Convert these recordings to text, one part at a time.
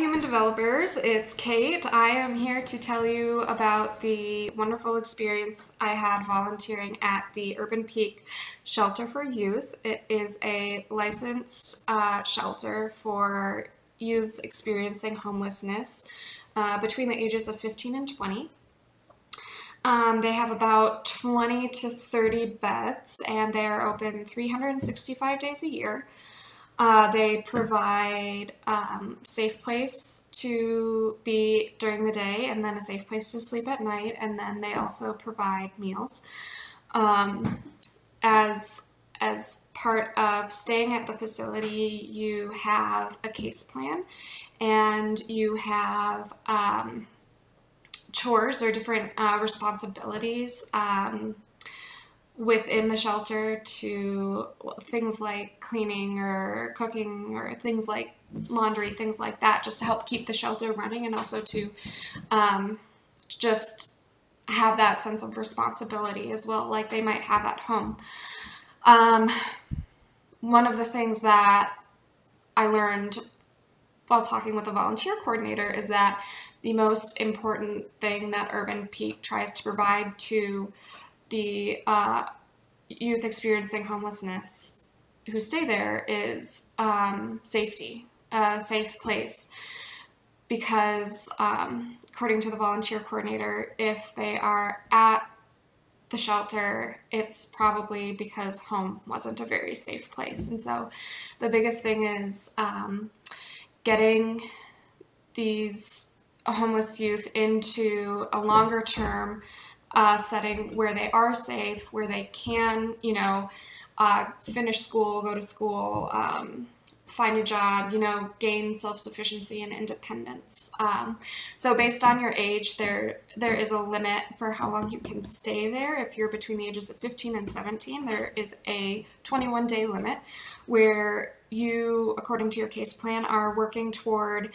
Human Developers. It's Kate. I am here to tell you about the wonderful experience I had volunteering at the Urban Peak Shelter for Youth. It is a licensed uh, shelter for youths experiencing homelessness uh, between the ages of 15 and 20. Um, they have about 20 to 30 beds and they are open 365 days a year. Uh, they provide um, safe place to be during the day and then a safe place to sleep at night and then they also provide meals. Um, as as part of staying at the facility you have a case plan and you have um, chores or different uh, responsibilities um, within the shelter to things like cleaning or cooking or things like laundry, things like that, just to help keep the shelter running and also to um, just have that sense of responsibility as well, like they might have at home. Um, one of the things that I learned while talking with a volunteer coordinator is that the most important thing that Urban Peak tries to provide to the uh, youth experiencing homelessness who stay there is um, safety, a safe place. Because, um, according to the volunteer coordinator, if they are at the shelter, it's probably because home wasn't a very safe place. And so the biggest thing is um, getting these homeless youth into a longer term uh, setting where they are safe, where they can, you know, uh, finish school, go to school, um, find a job, you know, gain self-sufficiency and independence. Um, so based on your age, there there is a limit for how long you can stay there. If you're between the ages of 15 and 17, there is a 21 day limit where you, according to your case plan, are working toward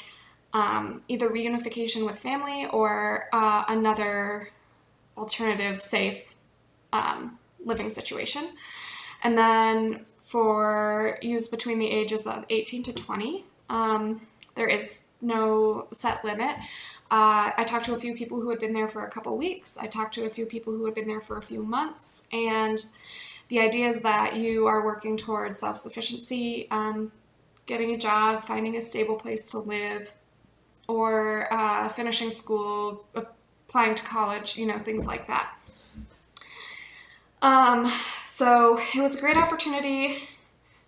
um, either reunification with family or uh, another alternative, safe um, living situation. And then for use between the ages of 18 to 20, um, there is no set limit. Uh, I talked to a few people who had been there for a couple weeks. I talked to a few people who had been there for a few months. And the idea is that you are working towards self sufficiency, um, getting a job, finding a stable place to live, or uh, finishing school, applying to college, you know, things like that. Um, so it was a great opportunity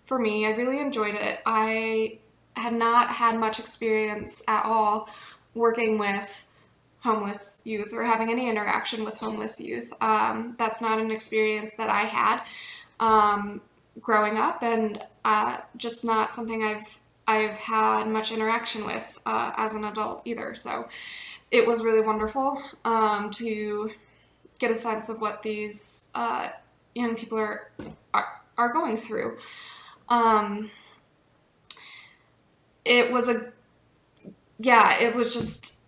for me. I really enjoyed it. I had not had much experience at all working with homeless youth or having any interaction with homeless youth. Um, that's not an experience that I had um, growing up, and uh, just not something I've I've had much interaction with uh, as an adult either. So it was really wonderful um, to get a sense of what these uh, young people are, are, are going through. Um, it was a, yeah, it was just,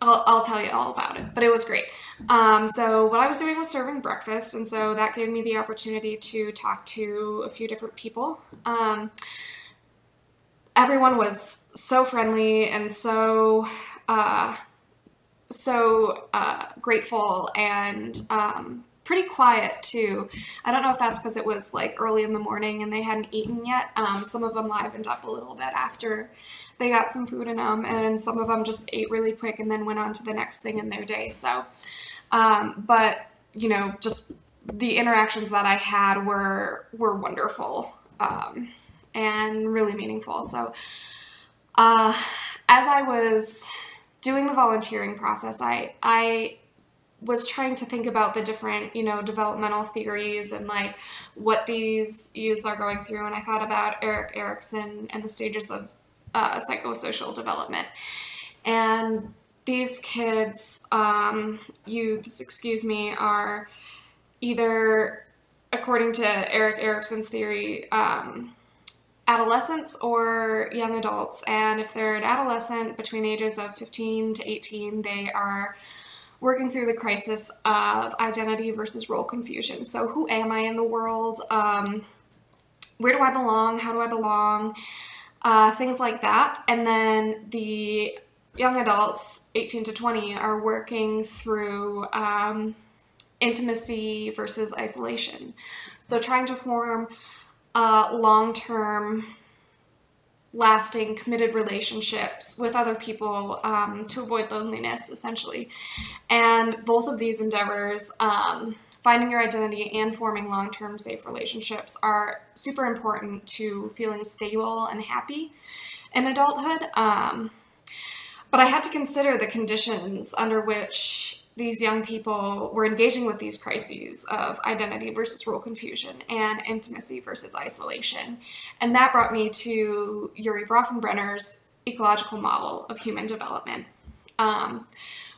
I'll, I'll tell you all about it, but it was great. Um, so what I was doing was serving breakfast, and so that gave me the opportunity to talk to a few different people. Um, everyone was so friendly and so uh, so uh, grateful and um, pretty quiet too. I don't know if that's because it was like early in the morning and they hadn't eaten yet. Um, some of them livened up a little bit after they got some food in them, and some of them just ate really quick and then went on to the next thing in their day. So, um, but you know, just the interactions that I had were were wonderful um, and really meaningful. So, uh, as I was doing the volunteering process, I I was trying to think about the different, you know, developmental theories and like what these youths are going through. And I thought about Erik Erikson and the stages of uh, psychosocial development. And these kids, um, youths, excuse me, are either, according to Erik Erikson's theory, um, adolescents or young adults. And if they're an adolescent between the ages of 15 to 18, they are working through the crisis of identity versus role confusion. So, who am I in the world? Um, where do I belong? How do I belong? uh, things like that. And then the young adults, 18 to 20, are working through um, intimacy versus isolation. So trying to form uh, long term, lasting, committed relationships with other people um, to avoid loneliness, essentially. And both of these endeavors, um, finding your identity and forming long term safe relationships, are super important to feeling stable and happy in adulthood. Um, but I had to consider the conditions under which these young people were engaging with these crises of identity versus role confusion and intimacy versus isolation. And that brought me to Urie Bronfenbrenner's ecological model of human development, um,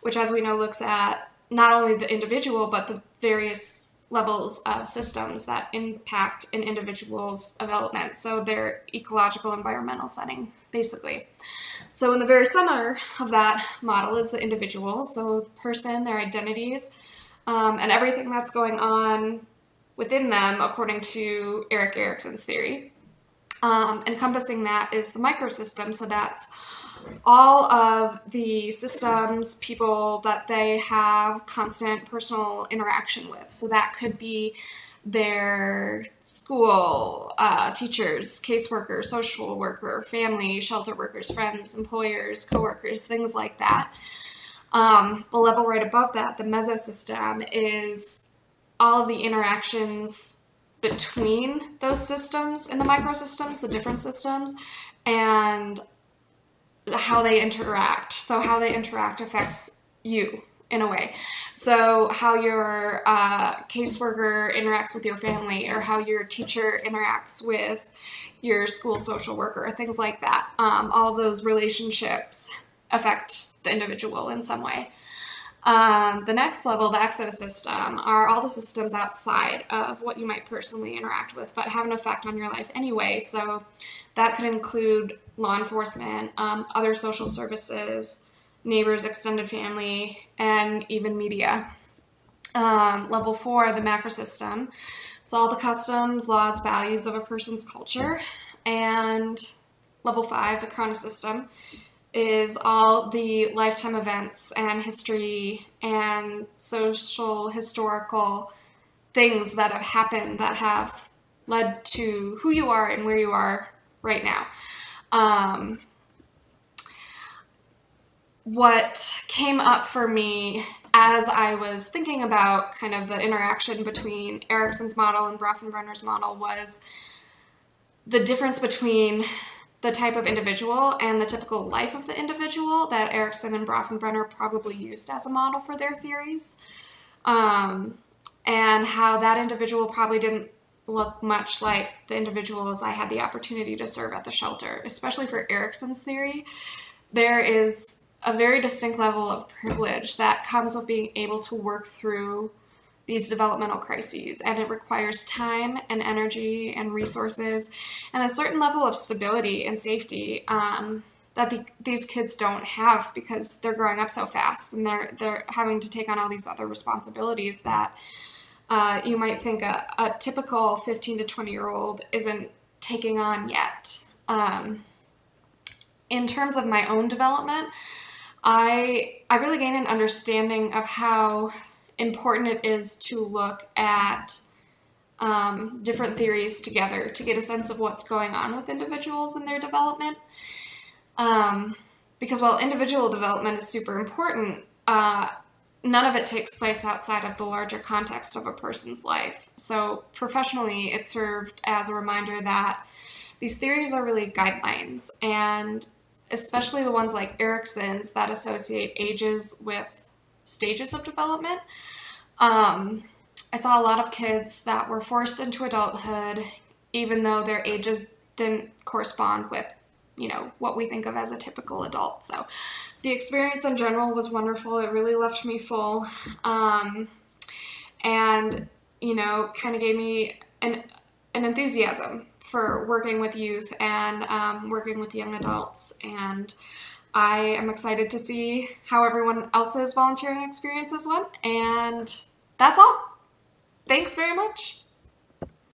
which, as we know, looks at not only the individual, but the various levels of systems that impact an individual's development. So their ecological environmental setting, basically. So in the very center of that model is the individual, so person, their identities, um, and everything that's going on within them according to Erik Erikson's theory. Um, encompassing that is the microsystem, so that's all of the systems, people that they have constant personal interaction with. So that could be their school, uh, teachers, caseworker, social worker, family, shelter workers, friends, employers, coworkers, things like that. Um, the level right above that, the mesosystem, is all of the interactions between those systems in the microsystems, the different systems, and how they interact. So how they interact affects you in a way. So how your uh, caseworker interacts with your family, or how your teacher interacts with your school social worker, things like that. Um, all those relationships affect the individual in some way. Um, the next level, the exosystem, are all the systems outside of what you might personally interact with, but have an effect on your life anyway. So that could include law enforcement, um, other social services, neighbors, extended family, and even media. Um, level four, the macrosystem. It's all the customs, laws, values of a person's culture. And level five, the chronosystem, is all the lifetime events and history and social, historical things that have happened that have led to who you are and where you are right now. Um, what came up for me as I was thinking about kind of the interaction between Erikson's model and Bronfenbrenner's model was the difference between the type of individual and the typical life of the individual that Erikson and Bronfenbrenner probably used as a model for their theories. Um, and how that individual probably didn't look much like the individuals I had the opportunity to serve at the shelter, especially for Erikson's theory. There is a very distinct level of privilege that comes with being able to work through these developmental crises, and it requires time and energy and resources and a certain level of stability and safety um, that the, these kids don't have because they're growing up so fast and they're they're having to take on all these other responsibilities that uh, you might think a, a, typical 15 to 20 year old isn't taking on yet. Um, in terms of my own development, I I really gained an understanding of how important it is to look at um, different theories together to get a sense of what's going on with individuals and their development. Um, because while individual development is super important, uh, none of it takes place outside of the larger context of a person's life. So professionally, it served as a reminder that these theories are really guidelines, and especially the ones like Erikson's that associate ages with stages of development. Um, I saw a lot of kids that were forced into adulthood, even though their ages didn't correspond with you know, what we think of as a typical adult. So the experience in general was wonderful. It really left me full. Um, and, you know, kind of gave me an, an enthusiasm for working with youth and um, working with young adults. And I am excited to see how everyone else's volunteering experiences went. And that's all. Thanks very much.